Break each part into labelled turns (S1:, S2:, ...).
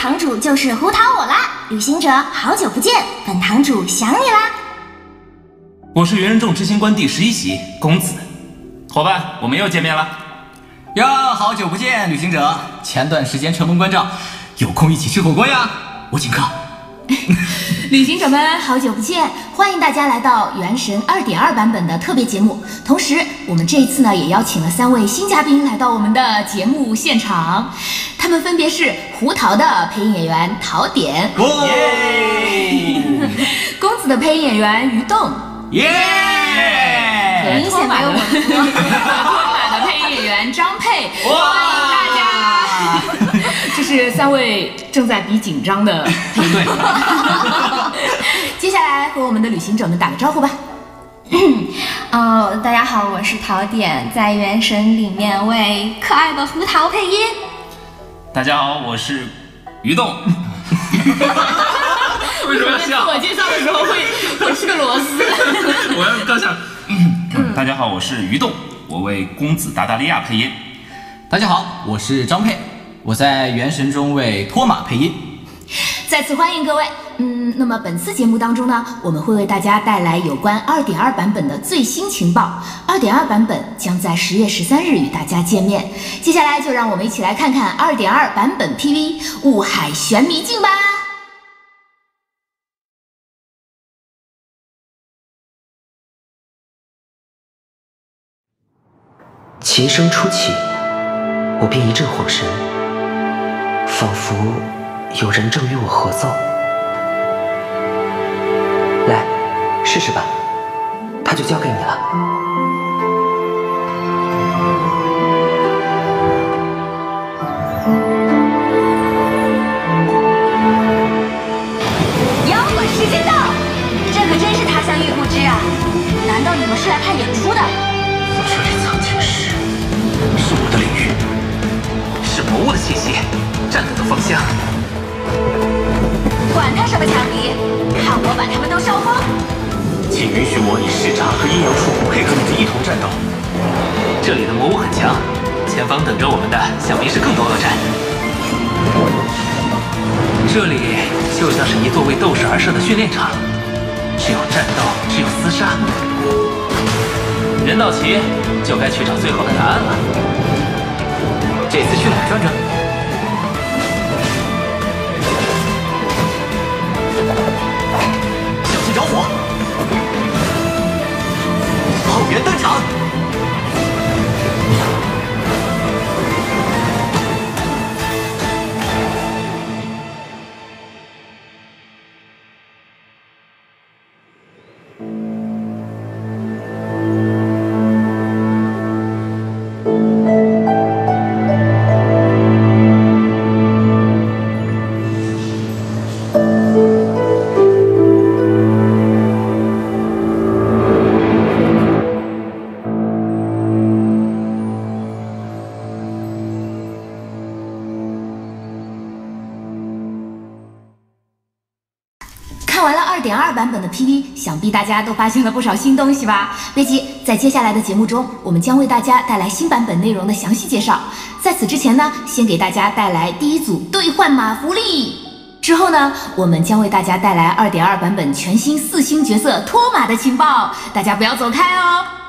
S1: 堂主就是胡桃我啦！旅行者好久不见，本堂主想你啦！
S2: 我是元人众执行官第十一席公子，伙伴，我们又见面了。
S3: 哟，好久不见，旅行者！前段时间承蒙关照，有空一起吃火锅呀，我请客。
S4: 旅行者们，好久不见！欢迎大家来到《原神》二点二版本的特别节目。同时，我们这一次呢，也邀请了三位新嘉宾来到我们的节目现场，他们分别是胡桃的配音演员陶典，
S3: 耶！
S4: 公子的配音演员于栋，
S3: 耶！
S4: 和托马的 托马的配音演员张佩，欢迎大家！这是三位正在比紧张的配对。接下来和我们的旅行者们打个招呼吧。
S1: 哦，大家好，我是陶典，在《原神》里面为可爱的胡桃配音。
S2: 大家好，我是于栋。为什么要
S4: 自
S2: 笑？
S4: 我介绍的时候会会吃个螺丝。
S2: 我要刚想。嗯，大家好，我是于栋，我为公子达达利亚配音。
S3: 大家好，我是张佩，我在《原神》中为托马配音。
S4: 再次欢迎各位。嗯，那么本次节目当中呢，我们会为大家带来有关2.2版本的最新情报。2.2版本将在十月十三日与大家见面。接下来就让我们一起来看看2.2版本 PV《雾海玄迷境》吧。
S5: 琴声初起，我便一阵恍神，仿佛有人正与我合奏。来，试试吧，它就交给你了。
S1: 摇滚时间到，这可真是他乡遇故知啊！难道你们是来看演出的？
S5: 这里藏件事，是我的领域，
S6: 是魔物的气息，战斗的方向。
S1: 管他什么强敌，看我把他们都烧光！
S6: 请允许我以视察和阴阳术配合你们一同战斗。这里的魔物很强，前方等着我们的想必是更多恶战。这里就像是一座为斗士而设的训练场，只有战斗，只有厮杀。人到齐，就该去找最后的答案了。这次去哪儿转转？
S4: 必大家都发现了不少新东西吧？别急，在接下来的节目中，我们将为大家带来新版本内容的详细介绍。在此之前呢，先给大家带来第一组兑换码福利。之后呢，我们将为大家带来二点二版本全新四星角色托马的情报，大家不要走开哦。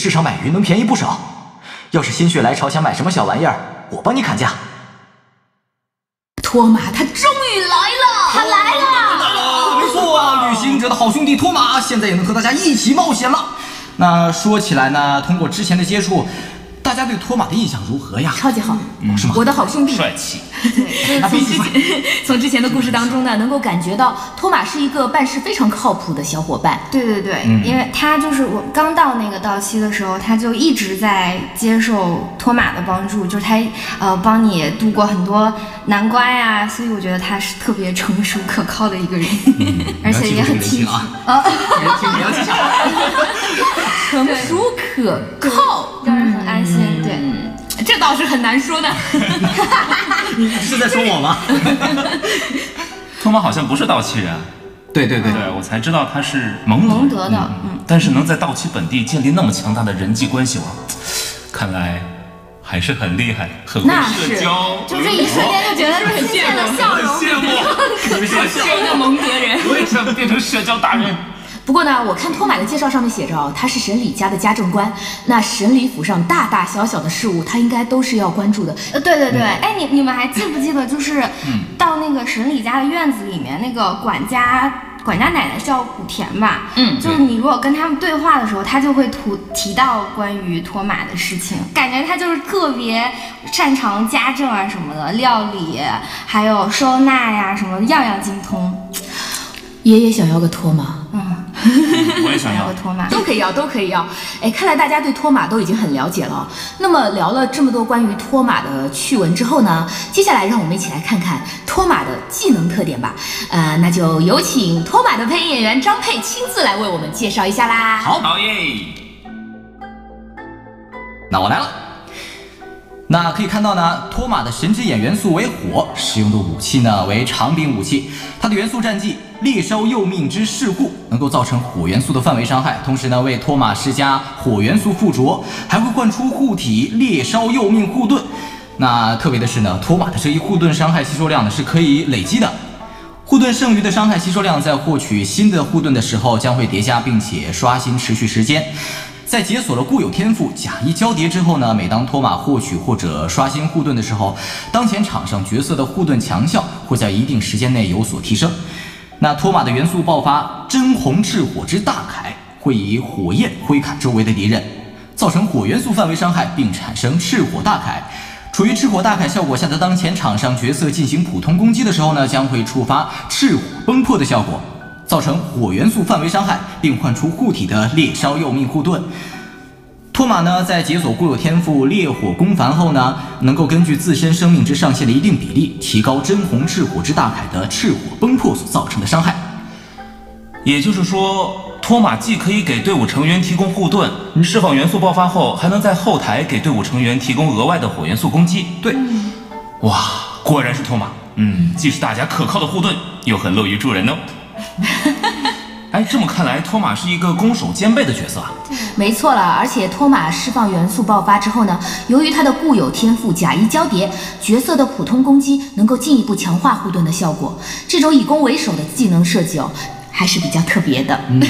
S3: 市场买鱼能便宜不少。要是心血来潮想买什么小玩意儿，我帮你砍价。
S4: 托马他终于来了，
S1: 他来了！
S3: 没错啊，旅行者的好兄弟托马现在也能和大家一起冒险了。那说起来呢，通过之前的接触，托马的印象如何呀？
S4: 超级好，
S3: 是吗？
S4: 我的好兄弟。
S2: 帅气。
S4: 从之前 从之前的故事当中呢，能够感觉到托马是一个办事非常靠谱的小伙伴。
S1: 对对对，
S3: 嗯
S1: 因为他就是我刚到那个到期的时候，他就一直在接受托马的帮助，就是他呃帮你度过很多难关呀、所以我觉得他是特别成熟可靠的一个人，而且也很亲
S3: 啊，这个人听不要记下。
S4: 成熟 可靠，这倒是很难说的。
S3: 你是在说我吗？
S2: 托马好像不是道奇人，
S3: 对对对，
S2: 对我才知道他是蒙德。
S1: 蒙德的，嗯，
S2: 但是能在道奇本地建立那么强大的人际关系网，看来还是很厉害，很会社交。
S1: 就这一瞬间就觉得出现了笑容。
S2: 羡慕，你们说
S4: 是一个蒙德人。
S2: 我也想变成社交达人。
S4: 不过呢，我看托马的介绍上面写着哦，他是神里家的家政官。那神里府上大大小小的事务，他应该都是要关注的。
S1: 呃，对对对，哎，你你们还记不记得，就是到那个神里家的院子里面，那个管家管家奶奶叫古田吧？
S4: 嗯
S1: 就是你如果跟他们对话的时候，他就会提提到关于托马的事情，感觉他就是特别擅长家政啊什么的，料理还有收纳呀、什么，样样精通。
S4: 爷爷想要个托马，
S2: 我也想要
S1: 个。托马，
S4: 都可以要，都可以要。哎，看来大家对托马都已经很了解了哦。那么聊了这么多关于托马的趣闻之后呢，接下来让我们一起来看看托马的技能特点吧。呃，那就有请托马的配音演员张佩亲自来为我们介绍一下啦。
S3: 好
S2: 好耶！
S3: 那我来了。那可以看到呢，托马的神之眼元素为火，使用的武器呢为长柄武器。它的元素战技猎烧佑命之噬故，能够造成火元素的范围伤害，同时呢为托马施加火元素附着，还会唤出护体猎烧佑命护盾。那特别的是呢，托马的这一护盾伤害吸收量呢是可以累积的。护盾剩余的伤害吸收量在获取新的护盾的时候将会叠加，并且刷新持续时间。在解锁了固有天赋假一交叠之后呢，每当托马获取或者刷新护盾的时候，当前场上角色的护盾强效会在一定时间内有所提升。那托马的元素爆发真红炽火之大铠，会以火焰挥砍周围的敌人，造成火元素范围伤害，并产生赤火大铠。处于赤火大铠效果下的当前场上角色进行普通攻击的时候呢，将会触发赤火崩破的效果，造成火元素范围伤害，并换出护体的烈烧佑命护盾。托马呢，在解锁固有天赋烈火攻防后呢，能够根据自身生命值上限的一定比例，提高真红赤火之大铠的赤火崩破所造成的伤害。
S2: 也就是说，托马既可以给队伍成员提供护盾，释放元素爆发后，还能在后台给队伍成员提供额外的火元素攻击。
S3: 对，
S2: 哇，果然是托马。嗯，既是大家可靠的护盾，又很乐于助人哦。哎，这么看来，托马是一个攻守兼备的角色啊。
S4: 没错了，而且托马释放元素爆发之后呢，由于他的固有天赋假一交叠，角色的普通攻击能够进一步强化护盾的效果。这种以攻为守的技能设计哦，还是比较特别的。
S3: 嗯，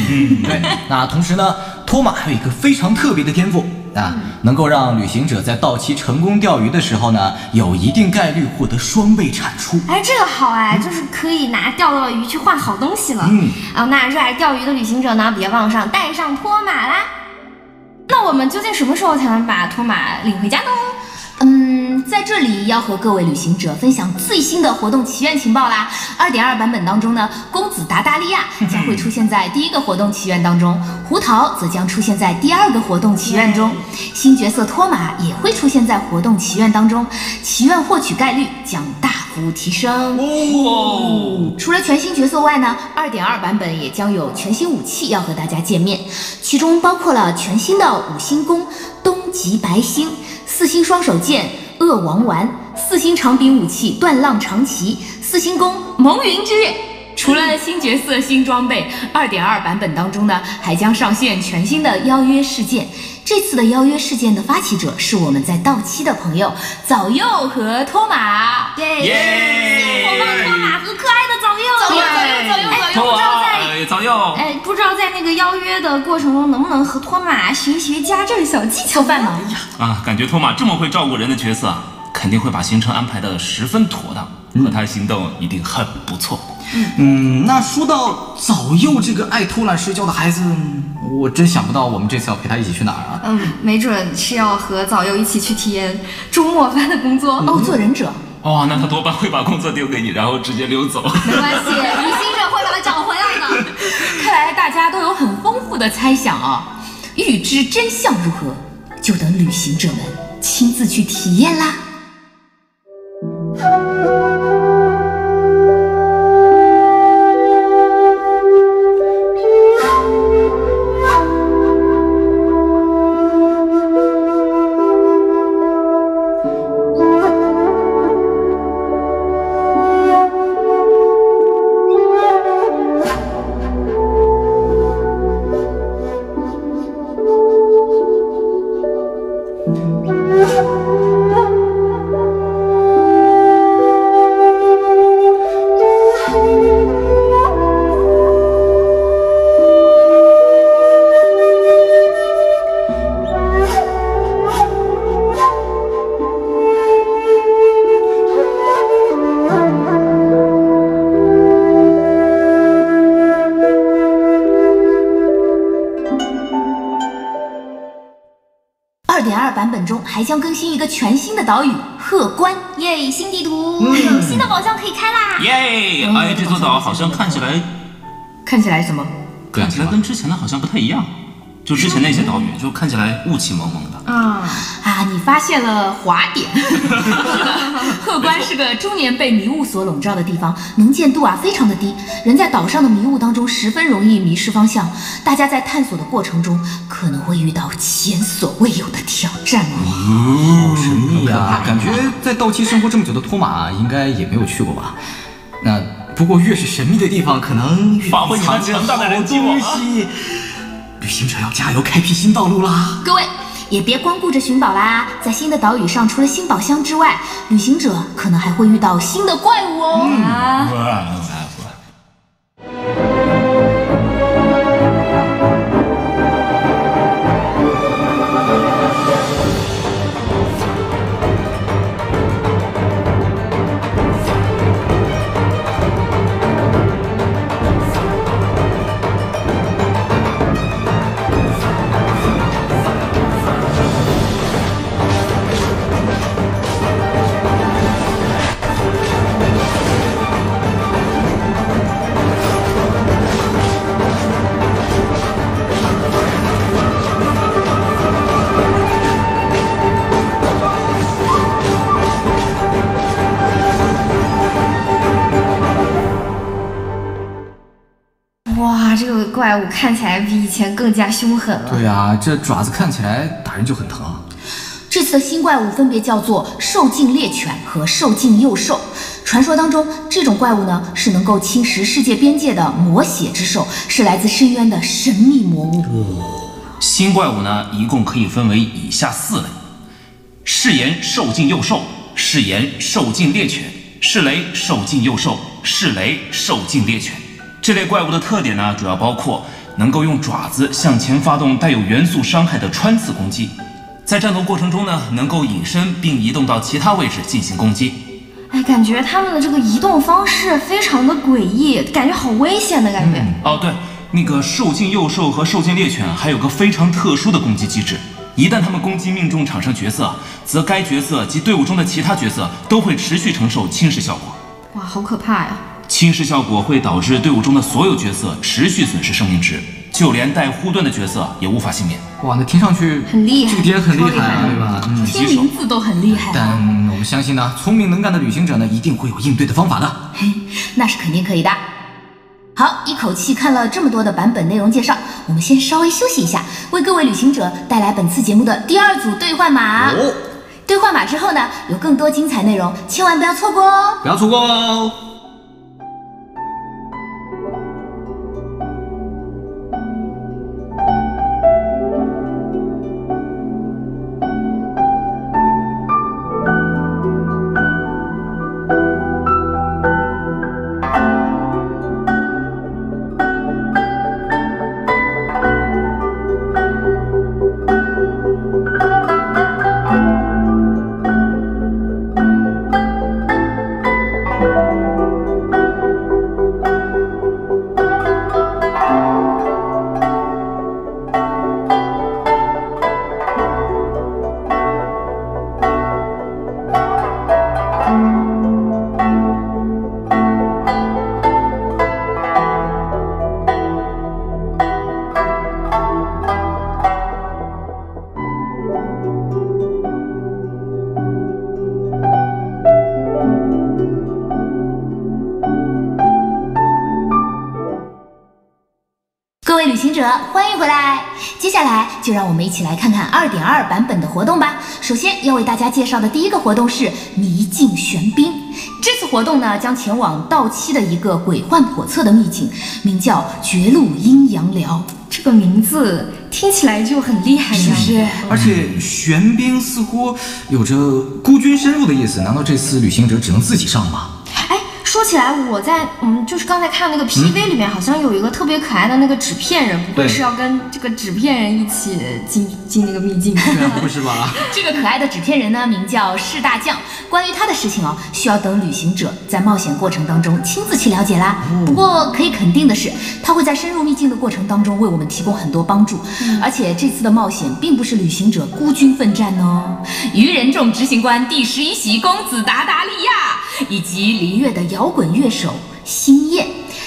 S3: 对。那同时呢，托马还有一个非常特别的天赋啊，能够让旅行者在到期成功钓鱼的时候呢，有一定概率获得双倍产出。
S1: 哎，这个好哎，就是可以拿钓到的鱼去换好东西了。
S3: 嗯，
S1: 啊，那热爱钓鱼的旅行者呢，别忘上带上托马啦。那我们究竟什么时候才能把托马领回家呢？
S4: 嗯，在这里要和各位旅行者分享最新的活动祈愿情报啦。二点二版本当中呢，公子达达利亚将会出现在第一个活动祈愿当中，胡桃则将出现在第二个活动祈愿中，新角色托马也会出现在活动祈愿当中，祈愿获取概率将大幅提升。
S2: 哦，
S4: 除了全新角色外呢，二点二版本也将有全新武器要和大家见面，其中包括了全新的五星弓东极白星、四星双手剑恶王丸、四星长柄武器断浪长旗、四星弓蒙云之月。除了新角色、新装备，二点二版本当中呢，还将上线全新的邀约事件。这次的邀约事件的发起者是我们在到期的朋友早柚和托马。
S1: 对，
S2: 耶
S1: 我帮托马和可爱的早柚，
S4: 早柚早柚早柚
S1: 哎，
S4: 早柚
S1: 不知道在
S2: 哎，早柚，
S1: 哎，不知道在那个邀约的过程中，能不能和托马学学家政小技巧
S4: 办呢？哎呀？
S2: 啊，感觉托马这么会照顾人的角色啊，肯定会把行程安排的十分妥当，和他行动一定很不错。
S3: 嗯，那说到早柚这个爱偷懒睡觉的孩子，我真想不到我们这次要陪他一起去哪儿啊？
S1: 嗯，没准是要和早柚一起去体验周末班的工作。
S4: 哦，做忍者。
S2: 哦，那他多半会把工作丢给你，然后直接溜走。
S4: 没关系，旅行者会把他找回来的。看来大家都有很丰富的猜想啊，预知真相如何，就等旅行者们亲自去体验啦。版本中还将更新一个全新的岛屿鹤关，
S1: 耶，新地图，
S4: 嗯
S1: 新的宝箱可以开啦！
S2: 耶！哎，这座岛好像看起来
S4: 看起来什么？
S2: 看起来跟之前的好像不太一样，就之前那些岛屿就看起来雾气蒙蒙的。
S1: 啊，
S4: 啊，你发现了滑点。鹤关是个终年被迷雾所笼罩的地方，能见度啊非常的低，人在岛上的迷雾当中十分容易迷失方向。大家在探索的过程中可能会遇到前所未有的挑战哦。
S3: 好神秘呀、感觉在道奇生活这么久的托马应该也没有去过吧？那不过越是神秘的地方，可能越
S2: 发挥你那
S3: 藏着
S2: 强大的
S3: 好
S2: 人气网啊
S3: 东西。旅行者要加油，开辟新道路啦！
S4: 各位也别光顾着寻宝啦，在新的岛屿上，除了新宝箱之外，旅行者可能还会遇到新的怪物哦。
S1: 啊，看起来比以前更加凶狠了。
S3: 对啊，这爪子看起来打人就很疼。
S4: 这次的新怪物分别叫做兽镜猎犬和兽镜幼兽。传说当中，这种怪物呢是能够侵蚀世界边界的魔血之兽，是来自深渊的神秘魔物。
S2: 新怪物呢，一共可以分为以下四类：誓言兽镜幼兽、誓言兽镜猎犬、噬雷兽镜幼兽、噬雷兽镜猎犬。这类怪物的特点呢，主要包括能够用爪子向前发动带有元素伤害的穿刺攻击，在战斗过程中呢，能够隐身并移动到其他位置进行攻击。
S1: 哎，感觉他们的这个移动方式非常的诡异，感觉好危险的感觉。
S2: 哦，对，那个兽镜幼兽和兽镜猎犬还有个非常特殊的攻击机制，一旦他们攻击命中场上角色，则该角色及队伍中的其他角色都会持续承受侵蚀效果。
S1: 哇，好可怕呀！
S2: 侵蚀效果会导致队伍中的所有角色持续损失生命值，就连带护盾的角色也无法幸免。
S3: 哇，那听上去
S1: 很厉害
S3: 这个敌人很厉
S1: 害
S3: 害啊，对吧？嗯。
S4: 听名字都很厉害啊。
S3: 但我们相信呢，聪明能干的旅行者呢，一定会有应对的方法的。
S4: 嘿，那是肯定可以的。好，一口气看了这么多的版本内容介绍，我们先稍微休息一下，为各位旅行者带来本次节目的第二组兑换码。
S3: 哦，
S4: 兑换码之后呢，有更多精彩内容，千万不要错过哦。
S3: 不要错过哦。
S4: 者，欢迎回来。接下来就让我们一起来看看二点二版本的活动吧。首先要为大家介绍的第一个活动是迷境玄冰。这次活动呢，将前往到期的一个鬼幻叵测的秘境，名叫绝路阴阳寮。
S1: 这个名字听起来就很厉害呀，
S4: 是不是？
S3: 而且玄冰似乎有着孤军深入的意思，难道这次旅行者只能自己上吗？
S1: 哎，说起来，我在嗯，就是刚才看那个 PV 里面，好像有一个特别可爱的那个纸片人，不会是要跟这个纸片人一起进进那个秘境？
S3: 对啊，不是吧？
S4: 这个可爱的纸片人呢，名叫士大将。关于他的事情哦，需要等旅行者在冒险过程当中亲自去了解啦。不过可以肯定的是，他会在深入秘境的过程当中为我们提供很多帮助。而且这次的冒险并不是旅行者孤军奋战哦，愚人众执行官第十一席公子达达利亚以及璃月的摇滚乐手星夜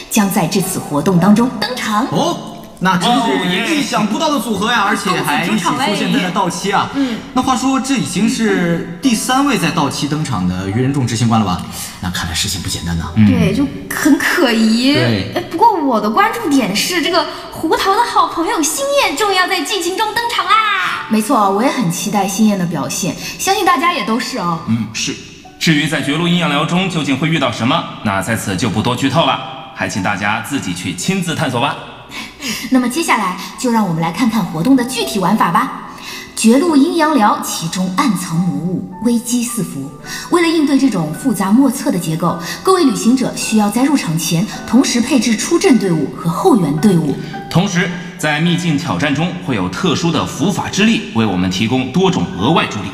S4: 将在这次活动当中登场。
S3: 哦，那真
S2: 哦耶
S3: 是意想不到的组合呀，而且还一起出现在了到期啊。嗯，那话说这已经是第三位在到期登场的愚人众执行官了吧？那看来事情不简单呢。
S1: 对，就很可疑。
S3: 对
S1: 哎，不过我的关注点是这个胡桃的好朋友星夜终于要在剧情中登场啦！
S4: 没错，我也很期待星夜的表现，相信大家也都是哦。
S2: 嗯，是。至于在绝路阴阳寮中究竟会遇到什么，那在此就不多剧透了，还请大家自己去亲自探索吧。
S4: 那么接下来就让我们来看看活动的具体玩法吧。绝路阴阳寮其中暗藏魔物，危机四伏。为了应对这种复杂莫测的结构，各位旅行者需要在入场前同时配置出阵队伍和后援队伍。
S2: 同时，在秘境挑战中会有特殊的伏法之力为我们提供多种额外助力。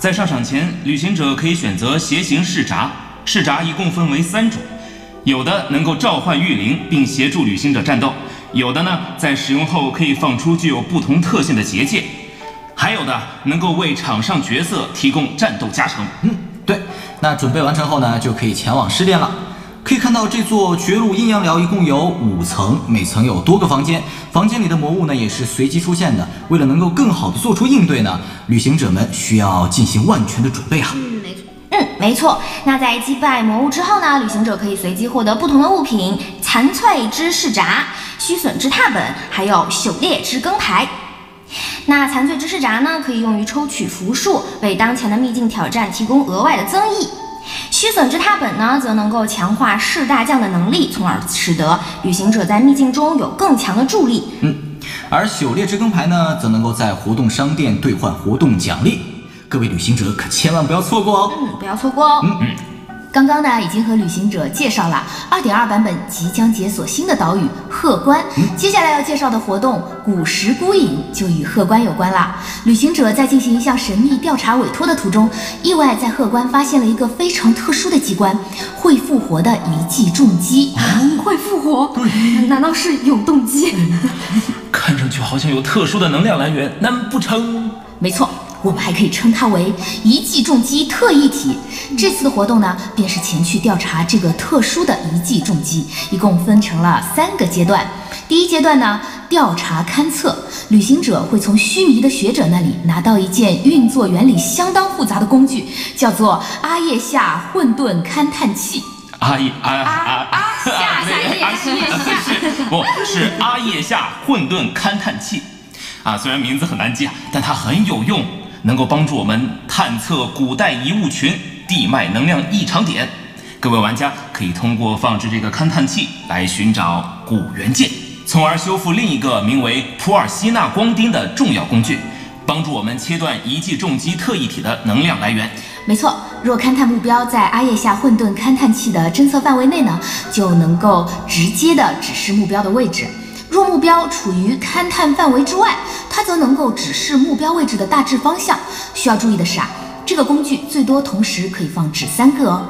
S2: 在上场前，旅行者可以选择携行试闸，试闸一共分为三种，有的能够召唤御灵并协助旅行者战斗，有的呢在使用后可以放出具有不同特性的结界，还有的能够为场上角色提供战斗加成。
S3: 嗯，对。那准备完成后呢，就可以前往试炼了。可以看到，这座绝路阴阳寮一共有五层，每层有多个房间，房间里的魔物呢也是随机出现的。为了能够更好的做出应对呢，旅行者们需要进行万全的准备啊。
S1: 嗯，没错。嗯，没错那在击败魔物之后呢，旅行者可以随机获得不同的物品：残翠之试闸、虚损之踏本，还有朽裂之更牌。那残翠之试闸呢，可以用于抽取符数，为当前的秘境挑战提供额外的增益。虚损之踏本呢，则能够强化士大将的能力，从而使得旅行者在秘境中有更强的助力。
S3: 嗯，而朽裂之更牌呢，则能够在活动商店兑换活动奖励。各位旅行者可千万不要错过哦。
S1: 嗯，不要错过哦。
S2: 嗯嗯，
S4: 刚刚呢，已经和旅行者介绍了2.2版本即将解锁新的岛屿鹤关。接下来要介绍的活动“古石孤影”就与鹤关有关了。旅行者在进行一项神秘调查委托的途中，意外在鹤关发现了一个非常特殊的机关——会复活的遗迹重击。
S1: 会复活？对难道是永动机？
S2: 看上去好像有特殊的能量来源，难不成？
S4: 没错，我们还可以称它为遗迹重击特异体。这次的活动呢，便是前去调查这个特殊的遗迹重击，一共分成了三个阶段。第一阶段呢，调查勘测，旅行者会从须弥的学者那里拿到一件运作原理相当复杂的工具，叫做阿叶夏混沌勘探器。
S2: 阿叶阿阿阿
S4: 夏夏叶
S2: 阿
S4: 夏叶
S2: 是不是阿叶夏混沌勘探器啊？虽然名字很难记啊，但它很有用，能够帮助我们探测古代遗物群地脉能量异常点。各位玩家可以通过放置这个勘探器来寻找古元件，从而修复另一个名为普尔西纳光钉的重要工具，帮助我们切断遗迹重击特异体的能量来源。
S4: 没错，若勘探目标在阿叶夏混沌勘探器的侦测范围内呢，就能够直接的指示目标的位置。若目标处于勘探范围之外，它则能够指示目标位置的大致方向。需要注意的是啊，这个工具最多同时可以放置三个哦。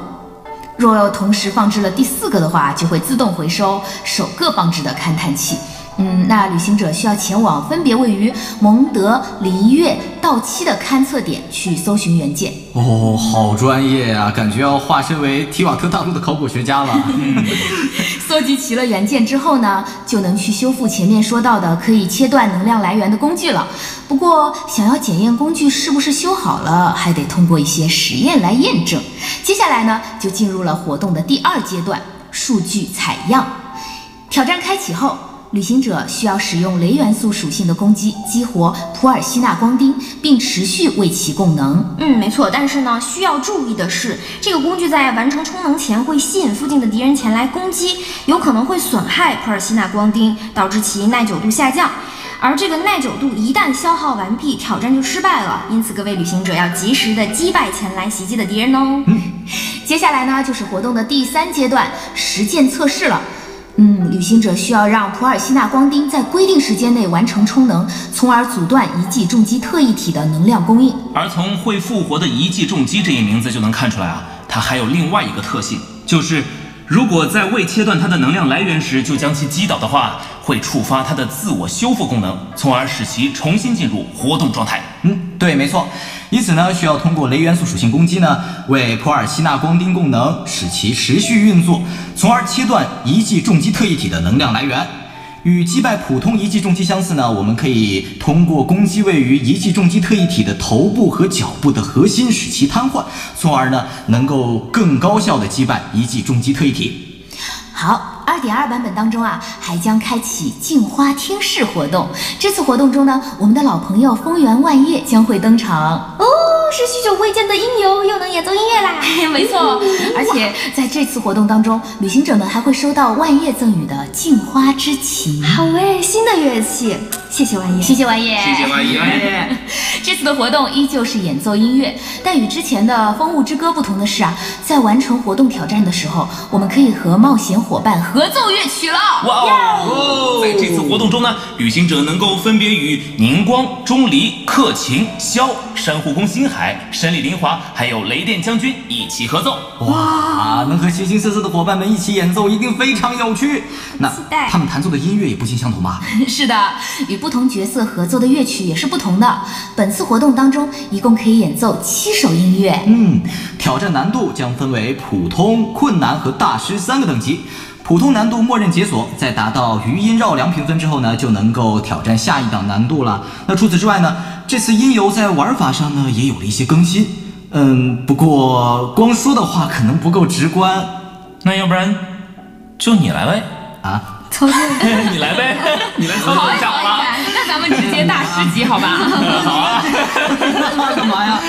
S4: 若要同时放置了第四个的话，就会自动回收首个放置的勘探器。嗯，那旅行者需要前往分别位于蒙德、璃月、到期的勘测点去搜寻原件。
S3: 哦，好专业啊，感觉要化身为提瓦特大陆的考古学家了。
S4: 收集齐了原件之后呢，就能去修复前面说到的可以切断能量来源的工具了。不过，想要检验工具是不是修好了，还得通过一些实验来验证。接下来呢，就进入了活动的第二阶段——数据采样。挑战开启后，旅行者需要使用雷元素属性的攻击激活普尔西纳光钉，并持续为其供能。
S1: 嗯，没错。但是呢，需要注意的是，这个工具在完成充能前会吸引附近的敌人前来攻击，有可能会损害普尔西纳光钉，导致其耐久度下降。而这个耐久度一旦消耗完毕，挑战就失败了。因此，各位旅行者要及时的击败前来袭击的敌人哦。
S4: 接下来呢，就是活动的第三阶段实践测试了。嗯，旅行者需要让普尔西纳光钉在规定时间内完成充能，从而阻断遗迹重击特异体的能量供应。
S2: 而从会复活的遗迹重击这一名字就能看出来啊，它还有另外一个特性，就是如果在未切断它的能量来源时就将其击倒的话，会触发它的自我修复功能，从而使其重新进入活动状态。
S3: 嗯，对，没错。因此呢，需要通过雷元素属性攻击呢，为普尔西纳光钉供能，使其持续运作，从而切断遗迹重击特异体的能量来源。与击败普通遗迹重击相似呢，我们可以通过攻击位于遗迹重击特异体的头部和脚部的核心，使其瘫痪，从而呢，能够更高效的击败遗迹重击特异体。
S4: 好，二点二版本当中啊，还将开启镜花听室活动。这次活动中呢，我们的老朋友风原万叶将会登场
S1: 哦，是许久未见的音游，又能演奏音乐啦！
S4: 没错，而且在这次活动当中，旅行者们还会收到万叶赠予的镜花之琴。
S1: 好诶，新的乐器，谢谢万叶，
S4: 谢谢万叶，
S2: 谢谢万叶。
S4: 这次的活动依旧是演奏音乐，但与之前的《风物之歌》不同的是啊，在完成活动挑战的时候，我们可以和冒险伙伴合奏乐曲了。
S2: 哇哦！在这次活动中呢，旅行者能够分别与宁光、钟离、克勤、萧、珊瑚宫星海、神里林华，还有雷电将军一起合奏。
S3: 哇，能和形形色色的伙伴们一起演奏，一定非常有趣。那他们弹奏的音乐也不尽相同吧？
S4: 是的，与不同角色合奏的乐曲也是不同的。本次活动当中，一共可以演奏七首音乐。
S3: 嗯，挑战难度将分为普通、困难和大师三个等级。普通难度默认解锁，在达到余音绕梁评分之后呢，就能够挑战下一档难度了。那除此之外呢，这次音游在玩法上呢也有了一些更新。嗯，不过光说的话可能不够直观
S2: 那要不然就你来呗？
S3: 啊。
S1: 操作。
S2: 你来呗，你来操作一下好吧？
S4: 那咱们直接大师级好吧？
S2: 好啊。
S3: 干嘛呀？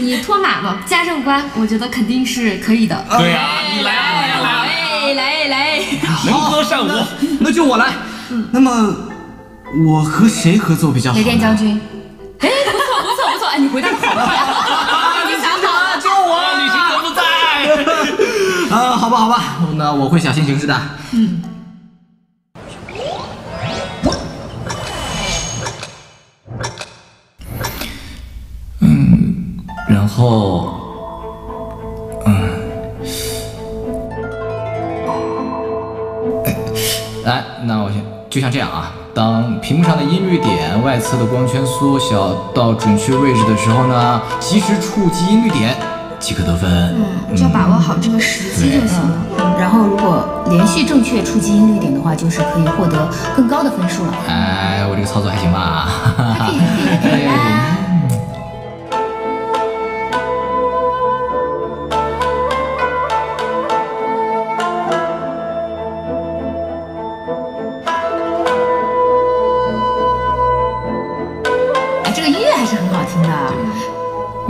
S1: 你托马嘛，家政官，我觉得肯定是可以的。
S2: 对呀，你来啊，来啊，来
S4: 来来，
S2: 能歌善舞。
S3: 那就我来。那么我和谁合作比较好呢？
S1: 雷电将军，
S4: 哎，不错不错不错，哎，你回答的好快啊！你想好了？
S3: 救我！
S2: 旅行者不在。
S3: 啊，好吧好吧，那我会小心行事的。嗯。然后，嗯，哎，来，那我先就像这样啊。当屏幕上的音律点外侧的光圈缩小到准确位置的时候呢，及时触及音律点即可得分。
S1: 嗯，只要把握好这个时机就行了。
S4: 嗯，然后如果连续正确触及音律点的话，就是可以获得更高的分数了。
S3: 哎，我这个操作还行吧？
S4: 可以可以可以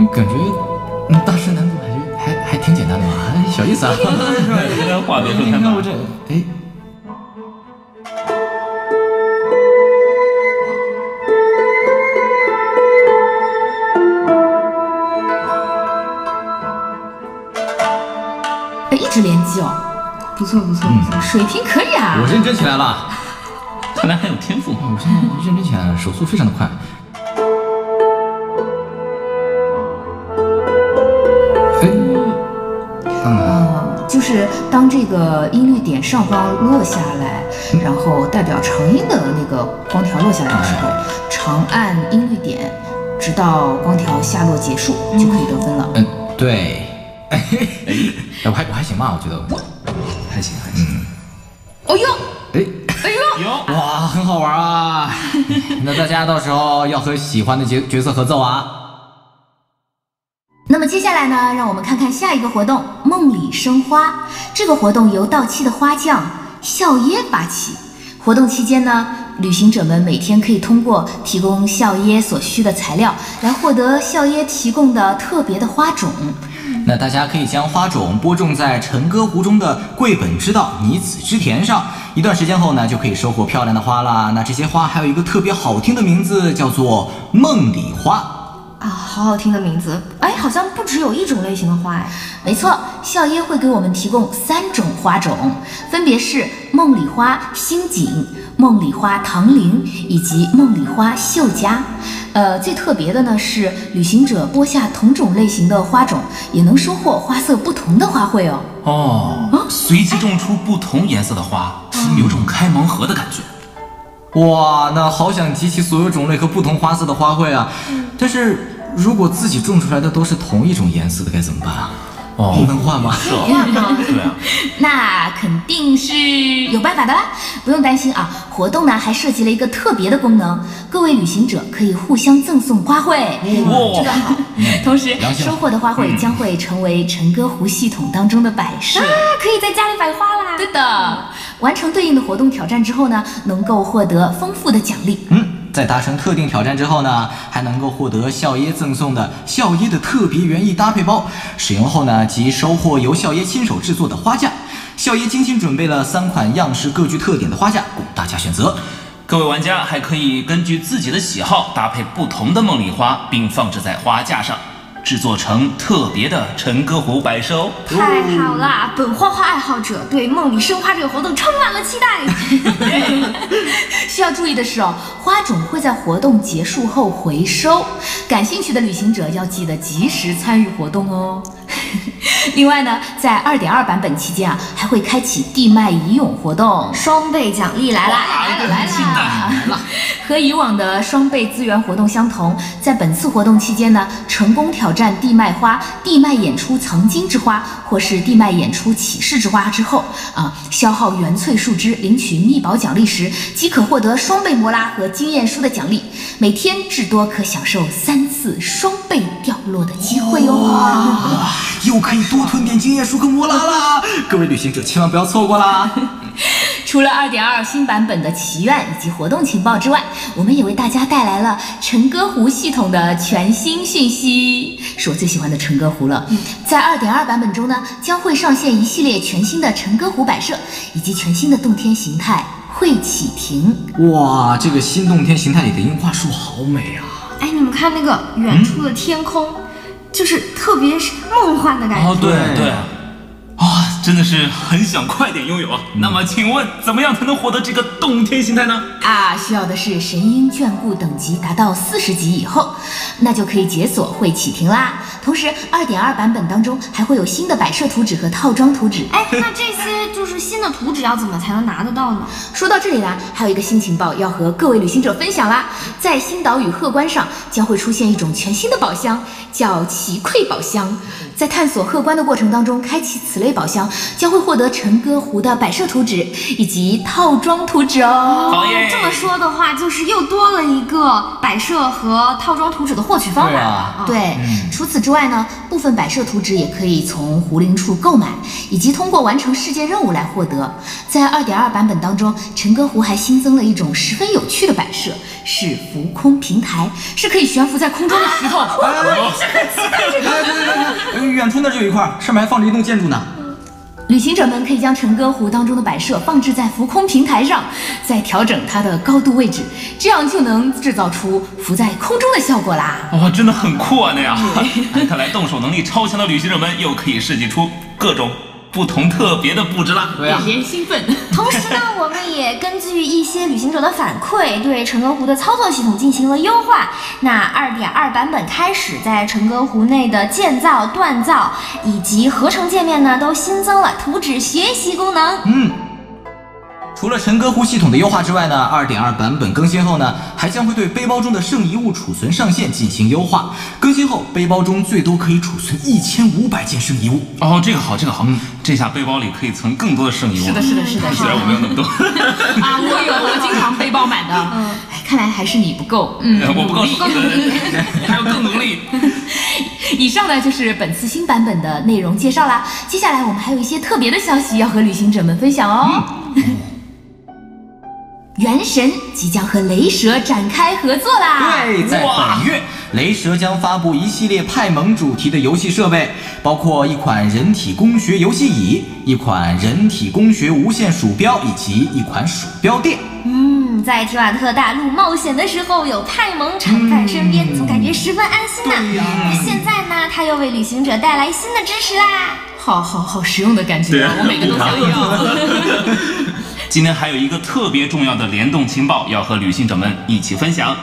S3: 感觉嗯大师难度感觉还还挺简单的嘛，小意思啊。
S2: 话别说太满
S3: 你看我。这，哎，
S4: 哎，一直连击哦，
S1: 不错不错，
S4: 水平可以啊。
S3: 我认真起来了，
S2: 看来很有天赋。
S3: 我现在认真起来，手速非常的快。
S4: 这个音律点上方落下来，然后代表长音的那个光条落下来的时候，长按音律点，直到光条下落结束，就可以得分了。
S3: 嗯，对。哎，哎，我还我还行吧，我觉得。
S2: 还行还行。
S4: 哦呦，
S3: 哎，
S4: 哎呦，
S2: 有
S3: 哇，很好玩啊！那大家到时候要和喜欢的角角色合奏啊。
S4: 那么接下来呢，让我们看看下一个活动——梦里生花。这个活动由到期的花匠笑耶发起。活动期间呢，旅行者们每天可以通过提供笑耶所需的材料，来获得笑耶提供的特别的花种。
S3: 那大家可以将花种播种在陈歌湖中的桂本之道拟子之田上，一段时间后呢，就可以收获漂亮的花啦。那这些花还有一个特别好听的名字，叫做梦里花。
S1: 啊，好好听的名字！哎，好像不只有一种类型的花哎。
S4: 没错，笑耶会给我们提供三种花种，分别是梦里花星锦、梦里花唐铃以及梦里花秀佳。呃，最特别的呢是，旅行者播下同种类型的花种，也能收获花色不同的花卉哦。
S2: 哦，随机种出不同颜色的花，有种开盲盒的感觉。
S3: 哇，那好想集齐所有种类和不同花色的花卉啊！但是如果自己种出来的都是同一种颜色的，该怎么办啊？
S2: 哦不
S3: 能换吗？
S2: 是啊，对啊，
S4: 那肯定是有办法的啦，不用担心啊。活动呢还设计了一个特别的功能，各位旅行者可以互相赠送花卉，
S2: 哇
S4: 这个好。同时收获的花卉将会成为陈歌湖系统当中的摆设。
S1: 啊，可以在家里摆花啦。
S4: 对的，完成对应的活动挑战之后呢，能够获得丰富的奖励。
S3: 嗯，在达成特定挑战之后呢，还能够获得校耶赠送的校耶的特别园艺搭配包，使用后呢，即收获由校耶亲手制作的花架。校耶精心准备了三款样式各具特点的花架供大家选择。
S2: 各位玩家还可以根据自己的喜好搭配不同的梦里花，并放置在花架上，制作成特别的陈歌湖摆设哦。
S1: 太好啦！本花花爱好者对梦里生花这个活动充满了期待。
S4: 需要注意的是哦，花种会在活动结束后回收，感兴趣的旅行者要记得及时参与活动哦。另外呢，在二点二版本期间啊，还会开启地脉遗咏活动。
S1: 双倍奖励来啦！
S4: 来了来了！和以往的双倍资源活动相同，在本次活动期间呢，成功挑战地脉花、地脉演出曾经之花，或是地脉演出启示之花之后啊，消耗原萃树枝领取密宝奖励时，即可获得双倍摩拉和经验书的奖励，每天至多可享受三次双倍掉落的机会哦。
S3: 哇，又可以多囤点经验书和摩拉啦！各位旅行者千万不要错过啦！
S4: 除了2.2新版本的祈愿以及活动情报之外，我们也为大家带来了陈歌湖系统的全新讯息，是我最喜欢的陈歌湖了。在2.2版本中呢，将会上线一系列全新的陈歌湖摆设，以及全新的洞天形态会启亭。
S3: 哇，这个新洞天形态里的樱花树好美啊！
S1: 哎，你们看那个远处的天空，就是特别梦幻的感觉。
S2: 哦，对
S3: 对
S2: 对，啊，真的是很想快点拥有啊。那么，请问怎么样才能获得这个洞天形态呢？
S4: 啊，需要的是神鹰眷顾等级达到四十级以后，那就可以解锁会启停啦。同时，二点二版本当中还会有新的摆设图纸和套装图纸。
S1: 哎，那这些就是新的图纸要怎么才能拿得到呢？
S4: 说到这里啦，还有一个新情报要和各位旅行者分享啦。在新岛屿鹤关上将会出现一种全新的宝箱，叫奇馈宝箱。在探索鹤关的过程当中，开启此类宝箱将会获得陈歌湖的摆设图纸以及套装图纸哦。
S2: 好耶！
S1: 这么说的话，就是又多了一个摆设和套装图纸的获取方法。
S3: 对啊
S4: 对，除此之外呢，部分摆设图纸也可以从胡林处购买，以及通过完成世界任务来获得。在二点二版本当中，陈歌湖还新增了一种十分有趣的摆设，是浮空平台，是可以悬浮在空中的石头。
S3: 呃远处那就有一块，上面还放着一栋建筑呢。
S4: 旅行者们可以将陈歌湖当中的摆设放置在浮空平台上，再调整它的高度位置，这样就能制造出浮在空中的效果啦。
S2: 哇，真的很酷啊那样。哎 看来动手能力超强的旅行者们又可以设计出各种不同特别的布置啦。
S3: 对啊，
S4: 连兴奋。
S1: 同时呢，我们也根据一些旅行者的反馈，对陈歌湖的操作系统进行了优化。那二点二版本开始，在陈歌湖内的建造、锻造以及合成界面呢，都新增了图纸学习功能。
S3: 嗯。除了陈歌湖系统的优化之外呢，二点二版本更新后呢，还将会对背包中的剩遗物储存上限进行优化。更新后，背包中最多可以储存一千五百件剩遗物。
S2: 哦，这个好，这个好，这下背包里可以存更多的剩遗物。
S4: 是的，是的，是的，
S2: 虽然我没有那么多，
S4: 啊，我有，我经常背包满的。嗯，哎，看来还是你不够。嗯，
S2: 我不够
S4: 努力
S2: 还要更努力。
S4: 以上呢就是本次新版本的内容介绍啦。接下来我们还有一些特别的消息要和旅行者们分享哦。原神即将和雷蛇展开合作啦！
S3: 对，在本月，雷蛇将发布一系列派蒙主题的游戏设备，包括一款人体工学游戏椅、一款人体工学无线鼠标以及一款鼠标垫。
S1: 嗯，在提瓦特大陆冒险的时候，有派蒙常在身边，总感觉十分安心呢。那现在呢，他又为旅行者带来新的支持啦。
S4: 好好好实用的感觉啊，我每个都想要。
S2: 今天还有一个特别重要的联动情报要和旅行者们一起分享，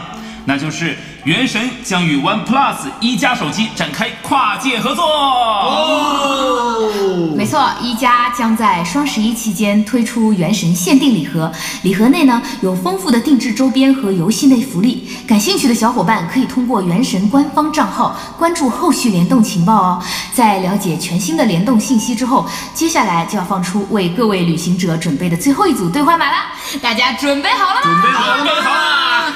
S2: 那就是《原神》将与 OnePlus 一加手机展开跨界合作。
S4: 哦没错，一加将在双十一期间推出《原神》限定礼盒，礼盒内呢有丰富的定制周边和游戏内福利。感兴趣的小伙伴可以通过《原神》官方账号关注后续联动情报哦。在了解全新的联动信息之后，接下来就要放出为各位旅行者准备的最后一组兑换码啦！大家准备好了吗？
S2: 准备好了，好啦！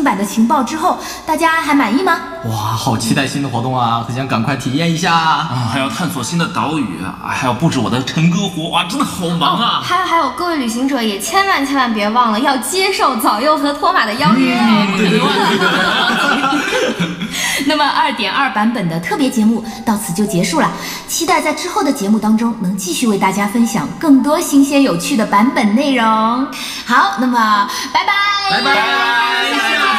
S4: 新版的情报之后，大家还满意吗？
S3: 哇，好期待新的活动啊！很想赶快体验一下。
S2: 啊，还要探索新的岛屿，啊还要布置我的陈歌湖，哇，真的好忙啊！
S1: 还有还有，各位旅行者也千万千万别忘了要接受早柚和托马的邀约哦。
S4: 那么二点二版本的特别节目到此就结束了，期待在之后的节目当中能继续为大家分享更多新鲜有趣的版本内容。好，那么拜拜，
S3: 拜拜，
S4: 下次见。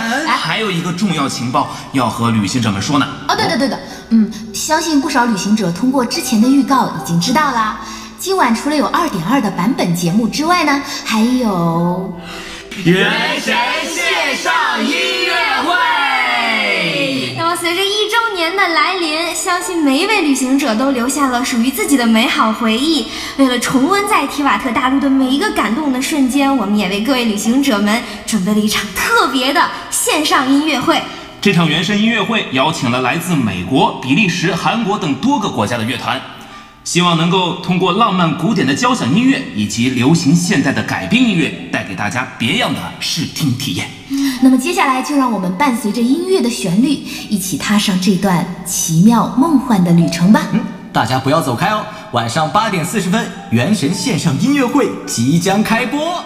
S3: 等等等等等等。
S2: 还有一个重要情报要和旅行者们说呢。
S4: 哦，对的对的，嗯，相信不少旅行者通过之前的预告已经知道啦。今晚除了有二点二的版本节目之外呢，还有
S2: 原神线上音乐会。
S1: 那么随着一相信每一位旅行者都留下了属于自己的美好回忆。为了重温在提瓦特大陆的每一个感动的瞬间，我们也为各位旅行者们准备了一场特别的线上音乐会。
S2: 这场原声音乐会邀请了来自美国、比利时、韩国等多个国家的乐团，希望能够通过浪漫古典的交响音乐以及流行现代的改编音乐，带给大家别样的视听体验。
S4: 那么接下来就让我们伴随着音乐的旋律，一起踏上这段奇妙梦幻的旅程吧。
S3: 嗯，大家不要走开哦，晚上八点四十分，原神线上音乐会即将开播。